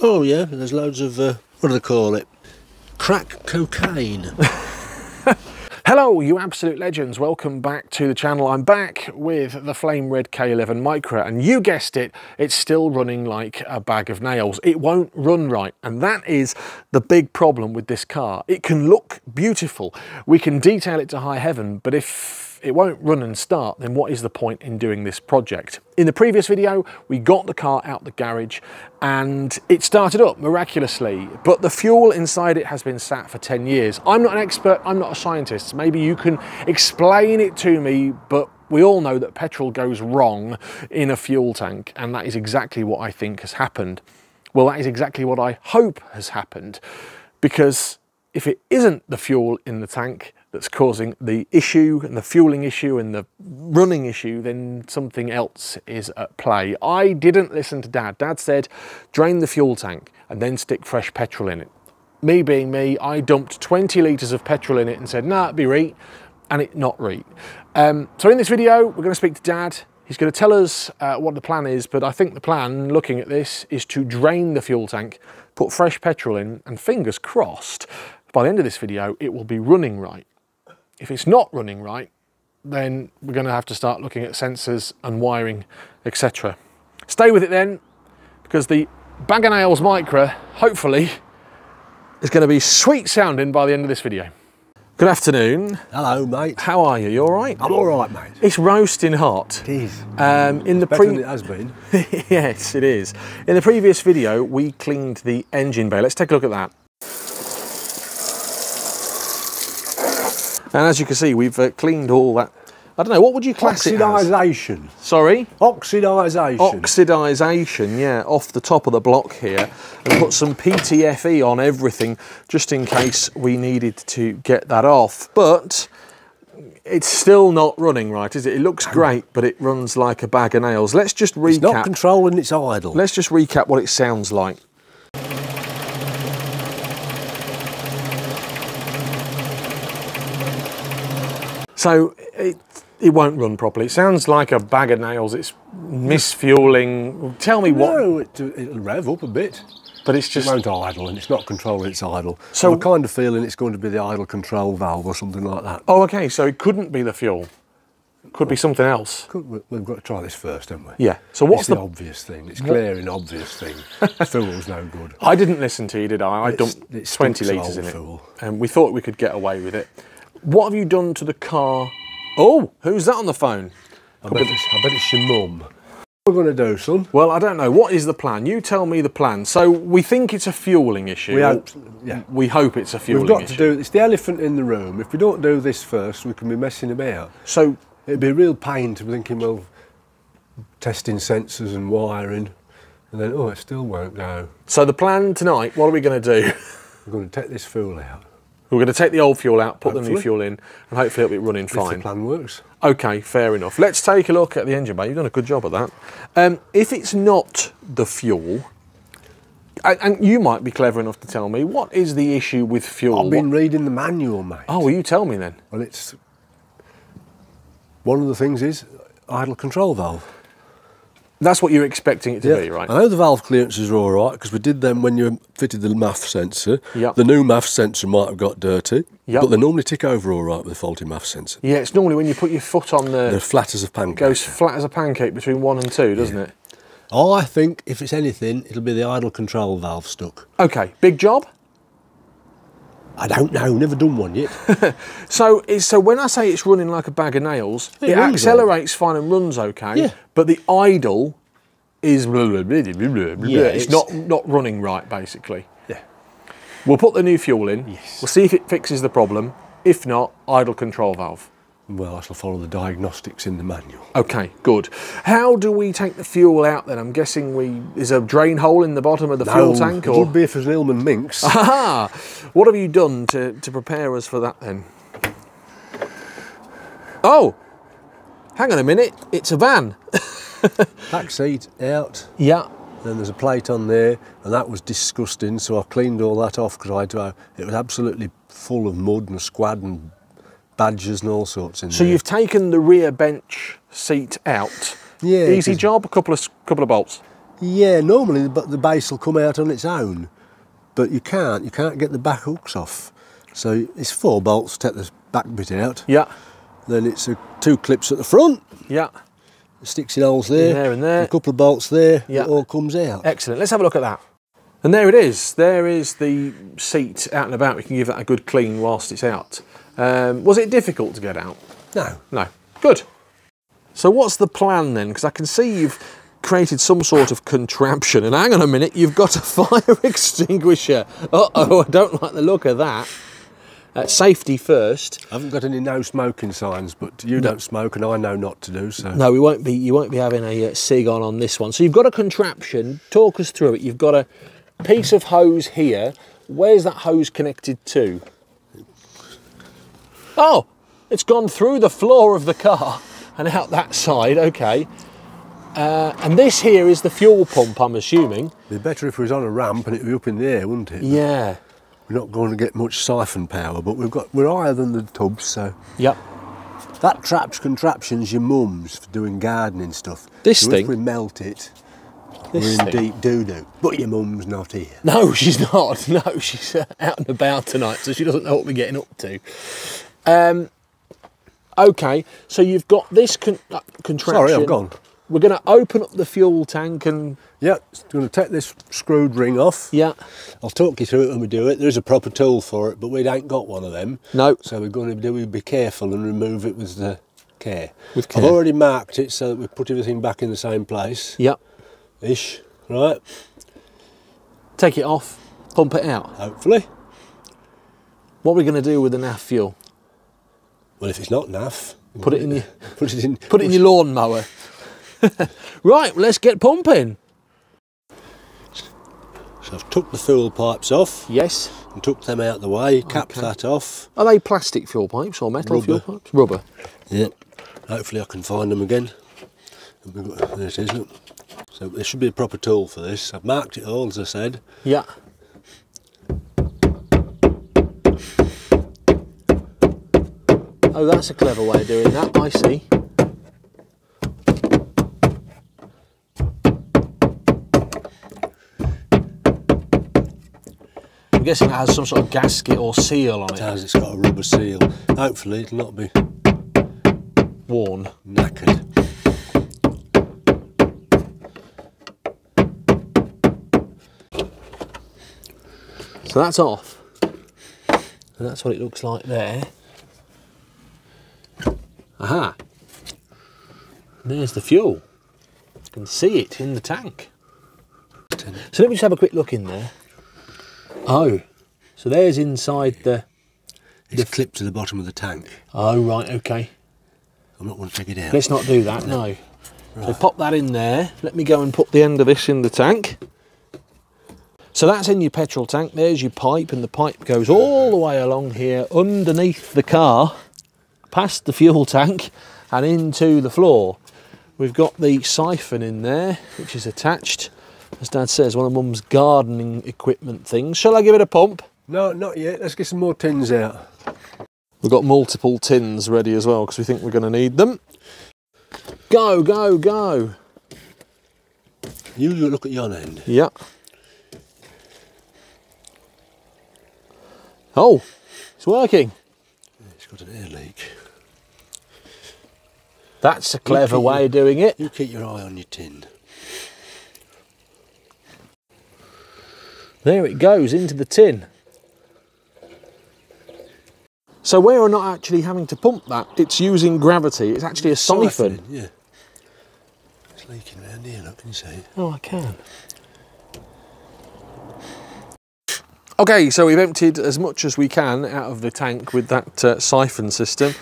Oh yeah, there's loads of, uh, what do they call it? Crack cocaine. Hello, you absolute legends. Welcome back to the channel. I'm back with the Flame Red K11 Micra, and you guessed it, it's still running like a bag of nails. It won't run right, and that is the big problem with this car. It can look beautiful. We can detail it to high heaven, but if it won't run and start, then what is the point in doing this project? In the previous video, we got the car out the garage and it started up miraculously, but the fuel inside it has been sat for 10 years. I'm not an expert, I'm not a scientist. Maybe you can explain it to me, but we all know that petrol goes wrong in a fuel tank, and that is exactly what I think has happened. Well, that is exactly what I hope has happened, because if it isn't the fuel in the tank, that's causing the issue and the fueling issue and the running issue, then something else is at play. I didn't listen to Dad. Dad said, drain the fuel tank and then stick fresh petrol in it. Me being me, I dumped 20 litres of petrol in it and said, nah, it'd be right, and it not right. Um, so in this video, we're going to speak to Dad. He's going to tell us uh, what the plan is, but I think the plan, looking at this, is to drain the fuel tank, put fresh petrol in, and fingers crossed, by the end of this video, it will be running right. If it's not running right, then we're going to have to start looking at sensors and wiring, etc. Stay with it then, because the Bag of Nails Micra, hopefully, is going to be sweet sounding by the end of this video. Good afternoon. Hello, mate. How are you? You all right? I'm all right, mate. It's roasting hot. It is. Um, in the Better than it has been. yes, it is. In the previous video, we cleaned the engine bay. Let's take a look at that. And as you can see, we've uh, cleaned all that. I don't know, what would you class it as? Oxidisation. Sorry? Oxidisation. Oxidisation, yeah, off the top of the block here. And put some PTFE on everything, just in case we needed to get that off. But it's still not running right, is it? It looks great, but it runs like a bag of nails. Let's just recap. it's not controlling its idle. Let's just recap what it sounds like. So it, it won't run properly. It sounds like a bag of nails. It's misfueling. Tell me what. No, it, it'll rev up a bit. But it's It just. won't idle and it's not controlling its idle. So- I'm kind of feeling it's going to be the idle control valve or something like that. Oh, okay. So it couldn't be the fuel. Could be something else. Could- we- We've got to try this first, haven't we? Yeah. So what's it's the, the? obvious thing. It's glaring obvious thing. Fuel's no good. I didn't listen to you, did I? I It's- dumped it 20 stinks of litres in it. And um, we thought we could get away with it. What have you done to the car? Oh, who's that on the phone? I bet, it's, I bet it's your mum. We're going to do, son? Well, I don't know. What is the plan? You tell me the plan. So we think it's a fueling issue. We hope, yeah. We hope it's a fueling issue. We've got issue. to do. It's the elephant in the room. If we don't do this first, we can be messing about. So It'd be a real pain to be thinking, well, testing sensors and wiring, and then oh, it still won't go. So the plan tonight, what are we going to do? We're going to take this fuel out. We're going to take the old fuel out, put the new fuel in, and hopefully it'll be running If the plan works. Okay, fair enough. Let's take a look at the engine bay. You've done a good job of that. Um, if it's not the fuel, and, and you might be clever enough to tell me, what is the issue with fuel? I've been What- reading the manual, mate. oh, well, you tell me then. Well, it's one of the things is idle control valve. That's what you're expecting it to be, right? I know the valve clearances are all right because we did them when you fitted the MAF sensor. Yep. The new MAF sensor might have got dirty, Yep. but they normally tick over all right with the faulty MAF sensor. Yeah, it's normally when you put your foot on They're the, flat as a pancake. goes flat as a pancake between one and two, doesn't it? I think if it's anything, it'll be the idle control valve stuck. Okay, big job. I don't know, never done one yet. So, it's, so when I say it's running like a bag of nails, It it, accelerates fine and runs okay. Yeah. But the idle is blah, blah, blah. Yeah, it's, it's- not not running right basically. yeah. We'll put the new fuel in. Yes. We'll see if it fixes the problem. If not, idle control valve. Well, I shall follow the diagnostics in the manual. Okay, good. How do we take the fuel out then? I'm guessing we is a drain hole in the bottom of the fuel tank it or would be if it was an Hillman Minx. Aha! What have you done to, to prepare us for that then? Oh! Hang on a minute, it's a van. Back seat out. Yeah. Then there's a plate on there, and that was disgusting. So I cleaned all that off because I had to. It was absolutely full of mud and squad and badgers and all sorts in So there. you've taken the rear bench seat out. Yeah, Easy job, a couple of couple of bolts. Yeah, normally the, the base will come out on its own, but you can't. You can't get the back hooks off. So it's four bolts, take the back bit out. Yeah, Then it's a, two clips at the front, yeah. sticks in holes there, there and there. a couple of bolts there, Yeah. it all comes out. Excellent. Let's have a look at that. And there it is. There is the seat out and about. We can give that a good clean whilst it's out. Um, was it difficult to get out? No, No. Good. So what's the plan then? Because I can see you've created some sort of contraption. And hang on a minute, you've got a fire extinguisher. Uh-oh, I don't like the look of that. Uh, safety first. I haven't got any no smoking signs, but you don't smoke and I know not to do so. No, we won't be. You won't be having a uh, cig on on this one. So you've got a contraption. Talk us through it. You've got a piece of hose here. Where's that hose connected to? Oh, it's gone through the floor of the car and out that side. Okay. Uh, and this here is the fuel pump, I'm assuming. It'd be better if it was on a ramp and it'd be up in the air, wouldn't it? Yeah. We're not going to get much siphon power, but we've got we're higher than the tubs, so Yep. that traps contraption's your mum's for doing gardening stuff. This so thing? If we melt it, This we're in thing? deep doo doo. But your mum's not here. No, she's not. No, she's out and about tonight, so she doesn't know what we're getting up to. Um, okay, so you've got this con- uh, contraption. Sorry, I've gone. We're going to open up the fuel tank and Yeah, we're going to take this screwed ring off. yeah, I'll talk you through it when we do it. There is a proper tool for it, but we ain't got one of them. no, So we're going to do we be careful and remove it with the care. With care. I've already marked it so that we put everything back in the same place. yeah. Ish, right? Take it off, pump it out. Hopefully. What are we going to do with the NAF fuel? Well, if it's not naff, Put it in your put it in. put it in your lawn mower. right, let's get pumping. So I've took the fuel pipes off Yes. and took them out the way, capped Okay. that off. Are they plastic fuel pipes or metal fuel pipes? Rubber. Yeah. Hopefully I can find them again. There it is, look. So there should be a proper tool for this. I've marked it all, as I said. Yeah. Oh, that's a clever way of doing that. I see. I'm guessing it has some sort of gasket or seal on It it. has, it's got a rubber seal. Hopefully it'll not be Worn. knackered. So that's off. And that's what it looks like there. Aha. There's the fuel. You can see it in the tank. So let me just have a quick look in there. Oh, so there's inside the. It's clipped to the bottom of the tank. Oh, right, okay. I'm not going to take it out. Let's not do that, no. So pop that in there. Let me go and put the end of this in the tank. So that's in your petrol tank. There's your pipe, and the pipe goes all the way along here underneath the car, past the fuel tank, and into the floor. We've got the siphon in there, which is attached. As Dad says, one of Mum's gardening equipment things. Shall I give it a pump? No, not yet. Let's get some more tins out. We've got multiple tins ready as well because we think we're going to need them. Go, go, go. You look at your end. Yeah. Oh, it's working. It's got an air leak. That's a clever keep way of doing it. You keep your eye on your tin. There it goes into the tin. So we're not actually having to pump that. It's using gravity. It's actually a siphon. Siphoning, Yeah. It's leaking around here, look, can you see it? Oh, I can. Okay, so we've emptied as much as we can out of the tank with that uh, siphon system.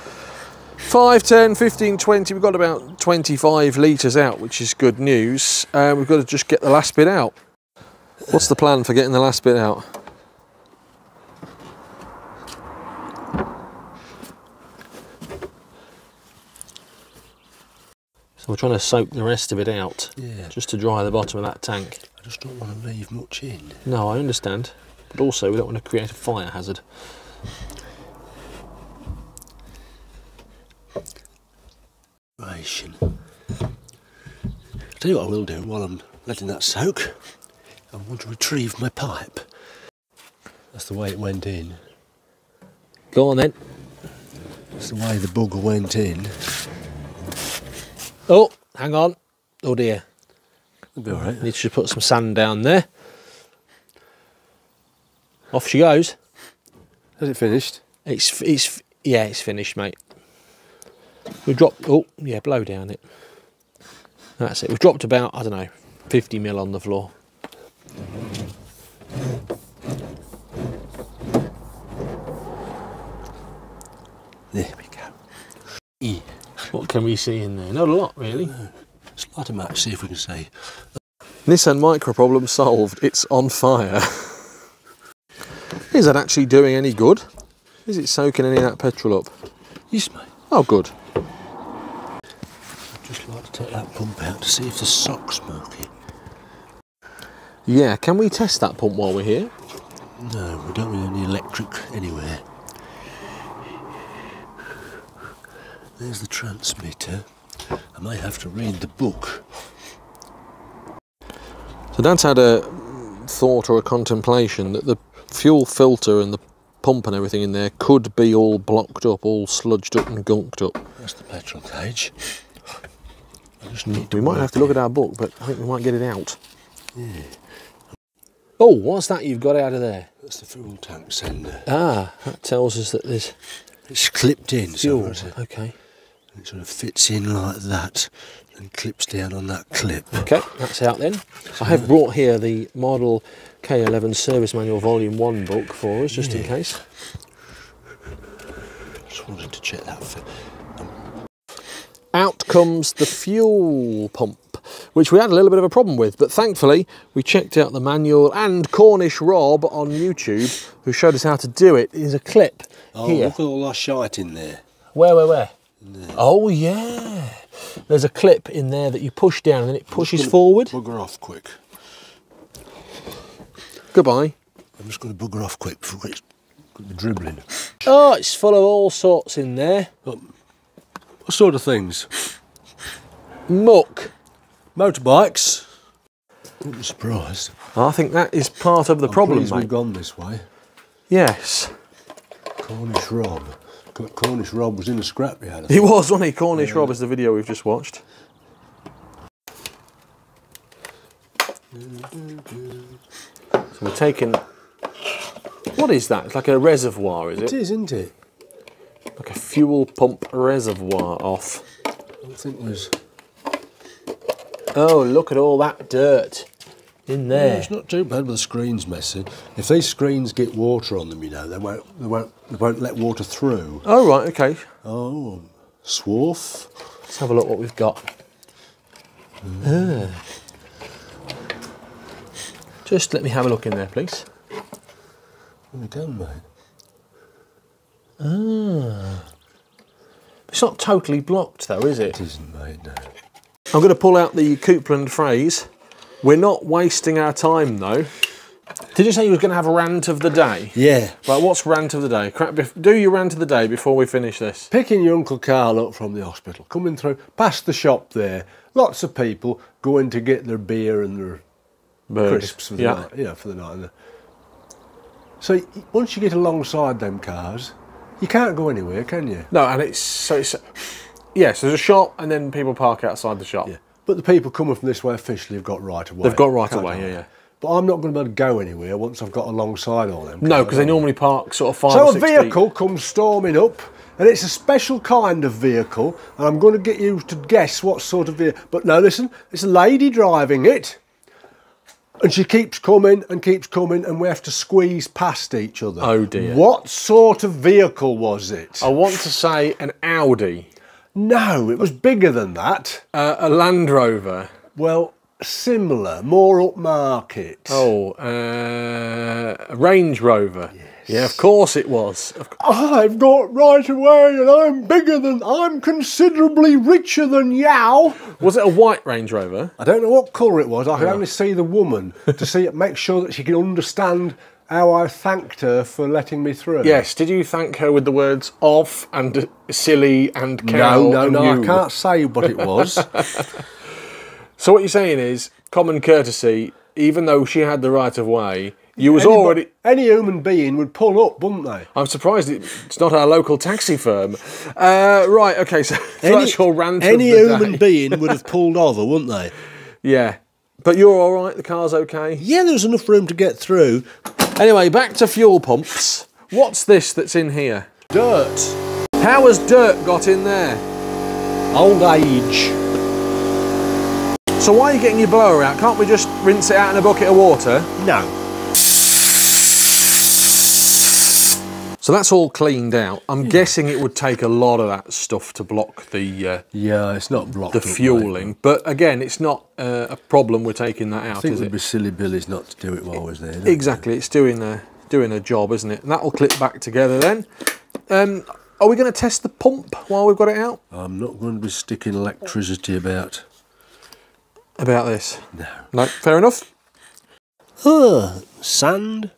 5, 10, 15, 20, we've got about 25 litres out, which is good news. Uh, we've got to just get the last bit out. What's the plan for getting the last bit out? So we're trying to soak the rest of it out Yeah. just to dry the bottom of that tank. I just don't want to leave much in. No, I understand. But also, we don't want to create a fire hazard. Ration. I'll tell you what I will do while I'm letting that soak. I want to retrieve my pipe. That's the way it went in. Go on then. That's the way the bugger went in. Oh, hang on. Oh dear. It'll be alright. Need to put some sand down there. Off she goes. Has it finished? It's it's yeah, it's finished, mate. We dropped. Oh yeah, blow down it. That's it. We've dropped about I don't know, 50 mil on the floor. There we go. E. What can we see in there? Not a lot, really. Let's light a match, see if we can see. Nissan Micra problem solved. It's on fire. Is that actually doing any good? Is it soaking any of that petrol up? Yes, mate. Oh, good. Just like to take that pump out to see if the sock's smoky. Yeah, can we test that pump while we're here? No, we don't need any electric anywhere. There's the transmitter. I may have to read the book. So Dad's had a thought or a contemplation that the fuel filter and the pump and everything in there could be all blocked up, all sludged up and gunked up. That's the petrol gauge. I just need to We might have to look it. at our book, but I think we might get it out. Oh, what's that you've got out of there? That's the fuel tank sender. Ah, that tells us that there's It's clipped in, fuel. so it Okay. it sort of fits in like that and clips down on that clip. Okay, that's out then. I have brought here the model K11 Service Manual Volume 1 book for us, just in case. Just wanted to check that. For, Out comes the fuel pump, which we had a little bit of a problem with, but thankfully we checked out the manual and Cornish Rob on YouTube, who showed us how to do it. Is a clip oh, here. look at all that shite in there. Where, where, where? Oh yeah. There's a clip in there that you push down and then it pushes forward. Bugger off quick. Goodbye. I'm just going to bugger off quick before it's dribbling. Oh, it's full of all sorts in there. Oh, What sort of things? Muck. Motorbikes. Wouldn't be surprised. I think that is part of the I'm problem, mate. We've gone this way. Yes. Cornish Rob. Cornish Rob was in the scrapyard. He was, wasn't he? Cornish Rob is the video we've just watched. So we're taking. What is that? It's like a reservoir, is It it? is, isn't it? Like a fuel pump reservoir off. I think there's. Oh, look at all that dirt in Yeah, there. it's not too bad, but the screen's messy. If these screens get water on them, you know, they won't, they won't, they won't let water through. Oh, right, okay. Oh, swarf. Let's have a look what we've got. Ah. Just let me have a look in there, please. There we go, mate. Ah. It's not totally blocked, though, is it? It isn't, mate. No. I'm going to pull out the Coupland phrase. We're not wasting our time, though. Did you say you were going to have a rant of the day? Yeah. Right, what's rant of the day? Do your rant of the day before we finish this. Picking your Uncle Carl up from the hospital, coming through, past the shop there, lots of people going to get their beer and their Burgers. crisps for the Yeah. night, you know, for the night. So once you get alongside them cars, you can't go anywhere, can you? No, and it's so it's yes. There's a shop, and then people park outside the shop. Yeah. But the people coming from this way officially have got right away. They've got right away, yeah, yeah. But I'm not going to be able to go anywhere once I've got alongside all them. No, because they normally park sort of five So a vehicle comes storming up, and it's a special kind of vehicle, and I'm going to get you to guess what sort of vehicle. But no, listen, it's a lady driving it, and she keeps coming and keeps coming, and we have to squeeze past each other. Oh, dear. What sort of vehicle was it? I want to say an Audi, No, it was bigger than that. uh, a Land Rover. Well, similar, more upmarket. Oh, uh, a Range Rover. Yeah, of course it was. I've got right away, and I'm bigger than, I'm considerably richer than Yow. Was it a white Range Rover? I don't know what colour it was. I could only see the woman to see it, make sure that she could understand how I thanked her for letting me through. Yes. Did you thank her with the words "off" and "silly" and "cow"? No, no, no. you? I can't say what it was. So what you're saying is, common courtesy, even though she had the right of way, you was Anybody- already. Any human being would pull up, wouldn't they? I'm surprised it's not our local taxi firm. Uh, right, okay, so, so that's your rant any human day. being would have pulled over, wouldn't they? Yeah. But you're all right, the car's okay? Yeah, there's enough room to get through. Anyway, back to fuel pumps. What's this that's in here? Dirt, How has dirt got in there? old age. So why are you getting your blower out? Can't we just rinse it out in a bucket of water? No. So that's all cleaned out. I'm guessing it would take a lot of that stuff to block the uh, Yeah, it's not blocked. the fueling. But again, it's not uh, a problem we're taking that out. I think is it it? would be silly billies not to do it while I was there. Exactly, it's doing a doing a job, isn't it? And that'll clip back together then. Um, are we going to test the pump while we've got it out? I'm not going to be sticking electricity about. About this? No. No, fair enough. Oh, sand.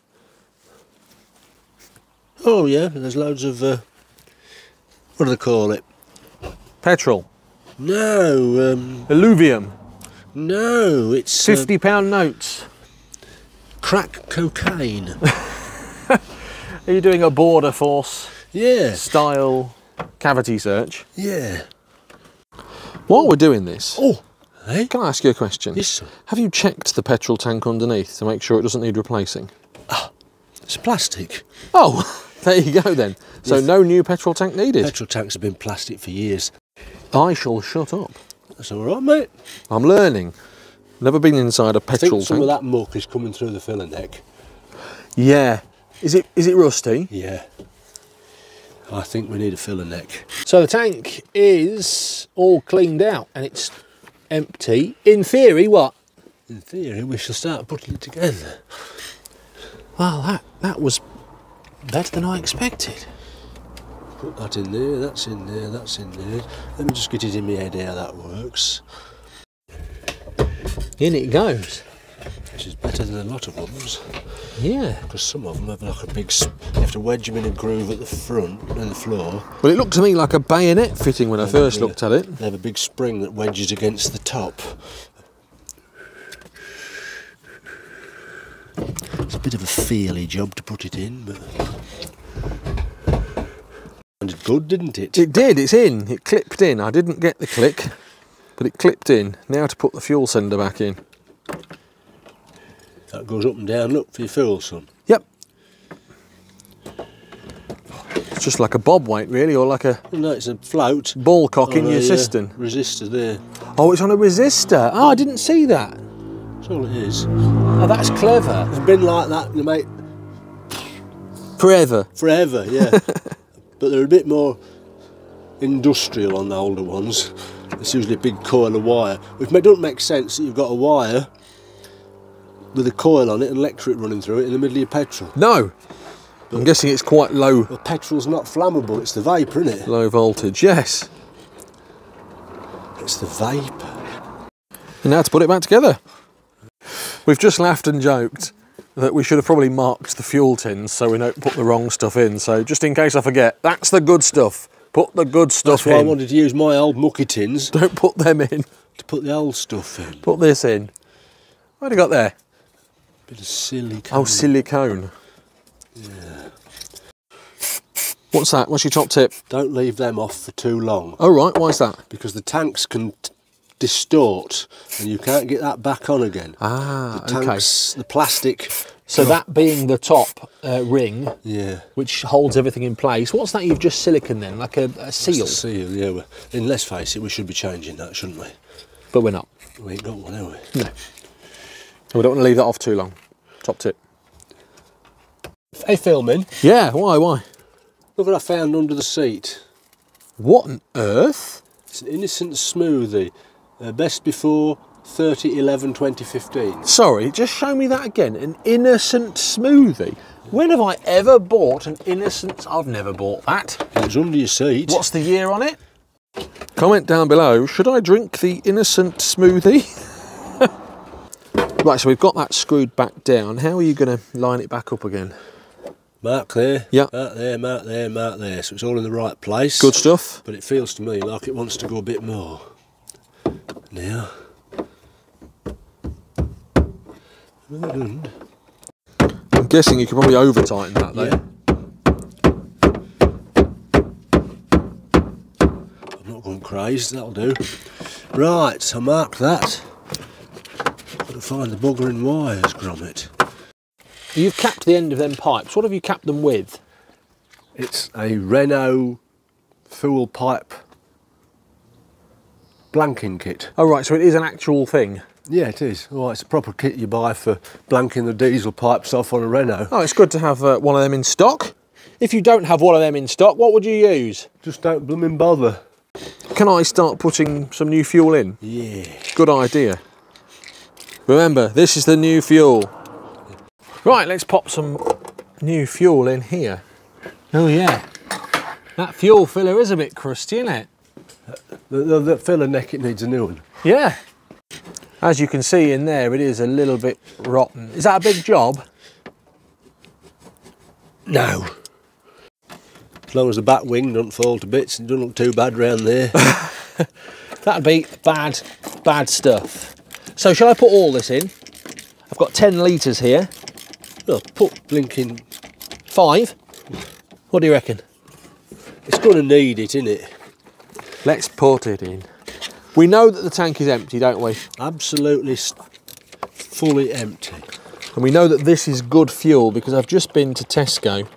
Oh yeah, there's loads of. Uh, what do they call it? Petrol, No, um, alluvium, uh, no, it's uh, fifty pound notes. crack cocaine. Are you doing a border force yeah, style cavity search? yeah. While we're doing this, Oh, hey, can I ask you a question? yes, sir. Have you checked the petrol tank underneath to make sure it doesn't need replacing? It's plastic. Oh, there you go then. So Yes. no new petrol tank needed. Petrol tanks have been plastic for years. I shall shut up. That's all right, mate. I'm learning. Never been inside a I think petrol some tank. Some of that muck is coming through the filler neck. Yeah. Is it is it rusty? Yeah. I think we need a filler neck. So the tank is all cleaned out and it's empty. In theory, what? In theory, we shall start putting it together. Well, that that was better than I expected. Put that in there, that's in there, that's in there. Let me just get it in my head how that works. In it goes. Which is better than a lot of others. Yeah. Because some of them have like a big, you have to wedge them in a groove at the front and the floor. Well, it looked to me like a bayonet fitting when I first Yeah. looked at it. They have a big spring that wedges against the top. It's a bit of a feely job to put it in, but. Sounded good, didn't it? It did. It's in. It clipped in. I didn't get the click, but it clipped in. Now to put the fuel sender back in. That goes up and down. Look for your fuel, son. Yep. It's just like a bob weight, really, or like a No, it's a float. ball cock in your a, uh, cistern. resistor there. Oh, it's on a resistor. Oh, I didn't see that. That's all it is. Oh, that's clever. It's been like that, mate, Forever. forever, yeah. but they're a bit more industrial on the older ones. It's usually a big coil of wire, which don't make sense that you've got a wire with a coil on it and electric running through it in the middle of your petrol. No. I'm guessing it's quite low, Well, petrol's not flammable, it's the vapour, isn't it? low voltage. Yes. It's the vapour. And now to put it back together. We've just laughed and joked that we should have probably marked the fuel tins so we don't put the wrong stuff in. So just in case I forget, that's the good stuff. Put the good stuff That's why I wanted to use my old mucky tins Don't put them in. to put the old stuff in. Put this in. What have you got there? Bit of silly. Oh, silicone. Yeah. What's that? What's your top tip? Don't leave them off for too long. Oh, right. Why is that? because the tanks can distort and you can't get that back on again. Ah, the okay. the plastic. So that being the top uh, ring, Yeah. which holds everything in place, what's that you've just silicon then? Like a, a seal? the seal, yeah. well, And let's face it, we should be changing that, shouldn't we? But we're not. We ain't got one, have we? No. We don't want to leave that off too long. Top tip. Hey, filming. Yeah, why, why? Look what I found under the seat. What on earth? It's an innocent smoothie. Uh, best before 30 11 2015. Sorry, just show me that again. An innocent smoothie. When have I ever bought an innocent? I've never bought that. It was under your seat. What's the year on it? Comment down below. Should I drink the innocent smoothie? right, so we've got that screwed back down. How are you going to line it back up again? Mark there. Yeah. Mark there, mark there, mark there. So it's all in the right place. Good stuff. But it feels to me like it wants to go a bit more. Now. No, it doesn't. I'm guessing you could probably over tighten that though. Yeah. I'm not going crazy, that'll do. Right, so mark that. Got to find the buggering wires, grommet. You've capped the end of them pipes. What have you capped them with? It's a Renault fuel pipe blanking kit. Oh right, so it is an actual thing. Yeah, it is. Oh, it's a proper kit you buy for blanking the diesel pipes off on a Renault. Oh, it's good to have uh, one of them in stock. If you don't have one of them in stock, what would you use? Just don't blooming bother. Can I start putting some new fuel in? Yeah. Good idea. Remember, this is the new fuel. Right, let's pop some new fuel in here. Oh yeah. That fuel filler is a bit crusty, isn't it? The, the, the filler neck, it needs a new one. Yeah. As you can see in there, it is a little bit rotten. Is that a big job? No. As long as the back wing doesn't fall to bits, it doesn't look too bad round there. That'd be bad, bad stuff. So shall I put all this in? I've got 10 litres here. well, put blinking. Five. What do you reckon? It's going to need it, isn't it? Let's put it in. We know that the tank is empty, don't we? Absolutely fully empty. And we know that this is good fuel because I've just been to Tesco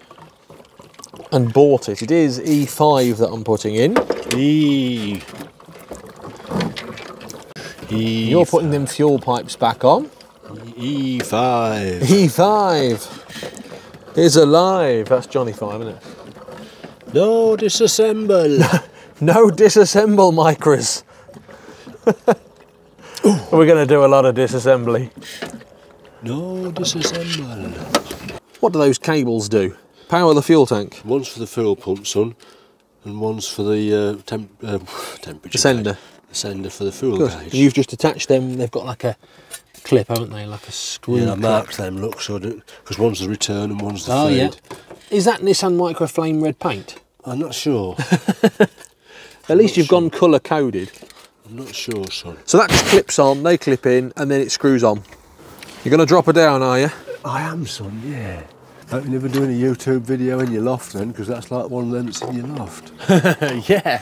and bought it. It is E5 that I'm putting in. E. E. You're putting them fuel pipes back on. E5. E5 is alive. That's Johnny 5, isn't it? No disassemble. No disassemble Micras. We're going to do a lot of disassembly. no disassemble. What do those cables do? Power the fuel tank. One's for the fuel pump, son, and one's for the uh, temp, uh, temperature. The sender. The sender for the fuel Good. gauge. You've just attached them. They've got like a clip, haven't they? Like a screw. yeah, I marked them. Look, so because one's the return and one's the Oh feed. yeah. Is that Nissan Micra Flame red paint? I'm not sure. At least you've gone colour coded. I'm not sure, son. So that just clips on, they clip in, and then it screws on. You're going to drop her down, are you? I am, son. Yeah. Hope you're never doing a YouTube video in your loft then, because that's like one of them that's in your loft. yeah.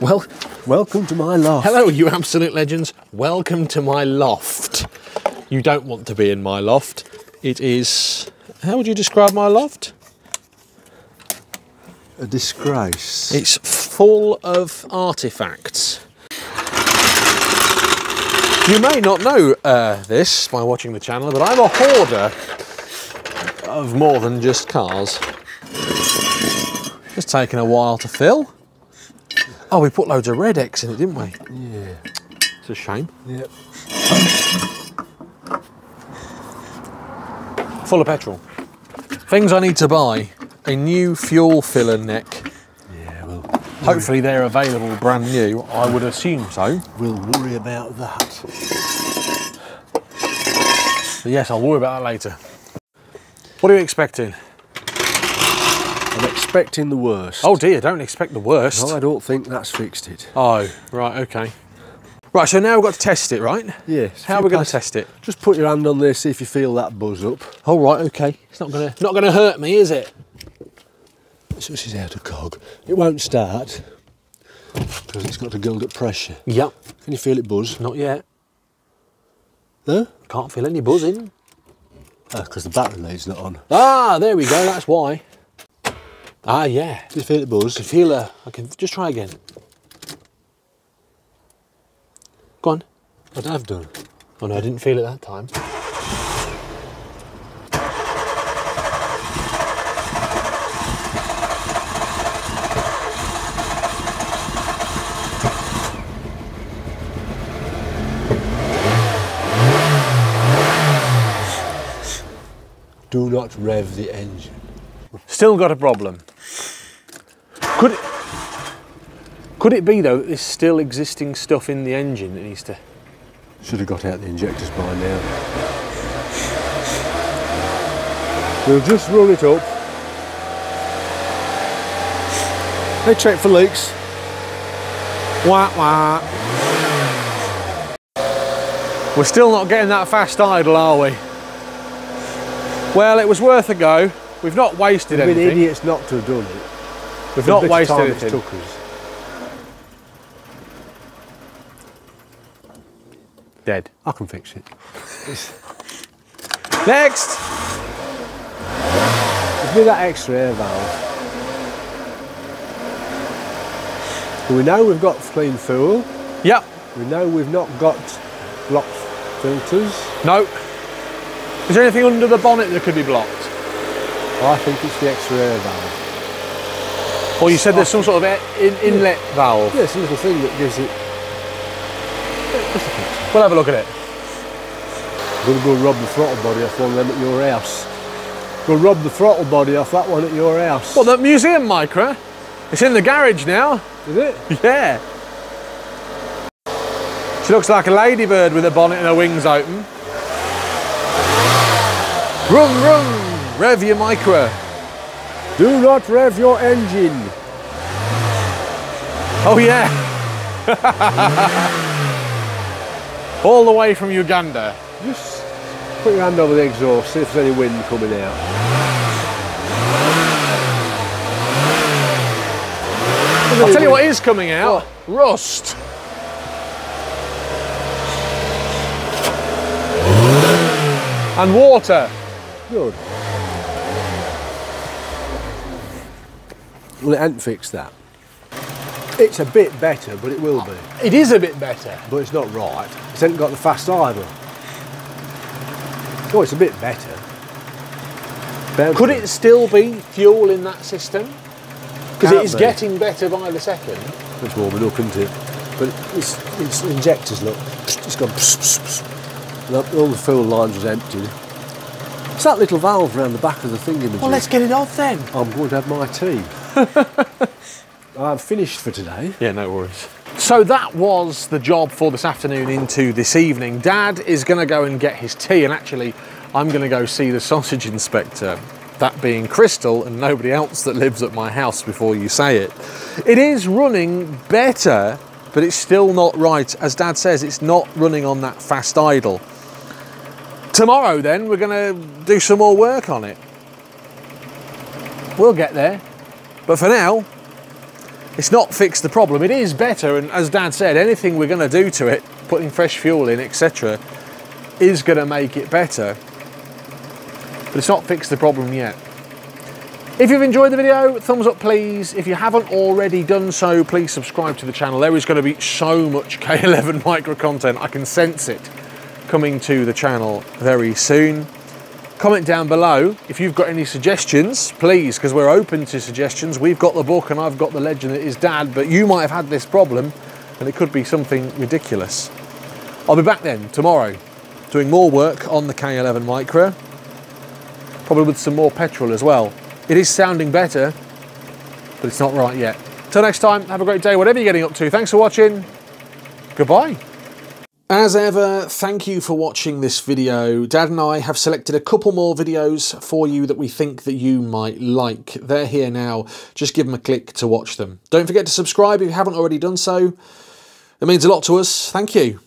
Well, Welcome to my loft. hello, you absolute legends. Welcome to my loft. You don't want to be in my loft. It is. How would you describe my loft? A disgrace. It's full of artifacts. You may not know uh, this by watching the channel, but I'm a hoarder of more than just cars. It's taken a while to fill. Oh, we put loads of Redex in it, didn't we? yeah. It's a shame. Yep. Full of petrol. Things I need to buy. A new fuel filler neck. Well, Hopefully they're available brand new. I would assume so. we'll worry about that. But yes, I'll worry about that later. What are you expecting? I'm expecting the worst. Oh dear, don't expect the worst. No, I don't think that's fixed it. Oh, right, okay. Right, so now we've got to test it, right? Yes. How are we going to test it? Just put your hand on there, see if you feel that buzz up. Oh, right, okay. It's not going to not going to hurt me, is it? So she's out of cog. It won't start because it's got to build up pressure. Yep. Can you feel it buzz? Not yet. No? Can't feel any buzzing. Ah, Because the battery lead's not on. Ah, there we go. That's why. Ah, yeah. Do you feel it buzz? I can feel a. I can just try again. Go on. I'd have done. Oh no, I didn't feel it that time. Do not rev the engine. Still got a problem. Could it, could it be though that there's still existing stuff in the engine that needs to? Should have got out the injectors by now. We'll just run it up. They check for leaks. Wah wah. We're still not getting that fast idle, are we? Well, it was worth a go. We've not wasted We've been idiots not to have done it. We've not wasted anything. took us. Dead. I can fix it. Next! Give me that extra air valve. We know we've got clean fuel. Yep. We know we've not got blocked filters. No. Is there anything under the bonnet that could be blocked? Oh, I think it's the extra air valve. Or you said there's some sort of air- in inlet valve. Yeah, it's a little thing that gives it. We'll have a look at it. I'm going to go rub the throttle body off one of them at your house. Go rub the throttle body off that one at your house. What, the museum Micra? It's in the garage now. Is it? Yeah. She looks like a ladybird with her bonnet and her wings open. Rev your Micra. Do not rev your engine. Oh yeah. All the way from Uganda. Just put your hand over the exhaust, see if there's any wind coming out. I'll tell you what is coming out. Rust. And water. Good. Well, it ain't fixed that. It's a bit better, but it will be. It is a bit better. But it's not right. It's ain't got the fast idle. Oh, it's a bit better. Bound Could it still be fuel in that system? Because it is be. getting better by the second. It's warming up, isn't it? But it's, it's the injectors, look. It's gone pss, pss, pss. And all the fuel lines was emptied. It's that little valve around the back of the thing in the Well, let's get it off then. I'm going to have my tea. I'm finished for today. Yeah, no worries. So that was the job for this afternoon into this evening. Dad is going to go and get his tea, and actually, I'm going to go see the sausage inspector. That being Crystal and nobody else that lives at my house before you say it. It is running better, but it's still not right. As Dad says, it's not running on that fast idle. Tomorrow, then, we're going to do some more work on it. We'll get there. But for now, it's not fixed the problem. It is better, and as Dad said, anything we're going to do to it, putting fresh fuel in, etc., is going to make it better. But it's not fixed the problem yet. If you've enjoyed the video, thumbs up please. If you haven't already done so, please subscribe to the channel. There is going to be so much K11 Micra content. I can sense it coming to the channel very soon. Comment down below if you've got any suggestions, please, because we're open to suggestions. We've got the book and I've got the legend that is dad, but you might have had this problem and it could be something ridiculous. I'll be back then tomorrow doing more work on the K11 Micra, probably with some more petrol as well. It is sounding better, but it's not right yet. Till next time, have a great day, whatever you're getting up to. Thanks for watching. Goodbye. As ever, thank you for watching this video. Dad and I have selected a couple more videos for you that we think that you might like. They're here now. Just give them a click to watch them. Don't forget to subscribe if you haven't already done so. It means a lot to us. Thank you.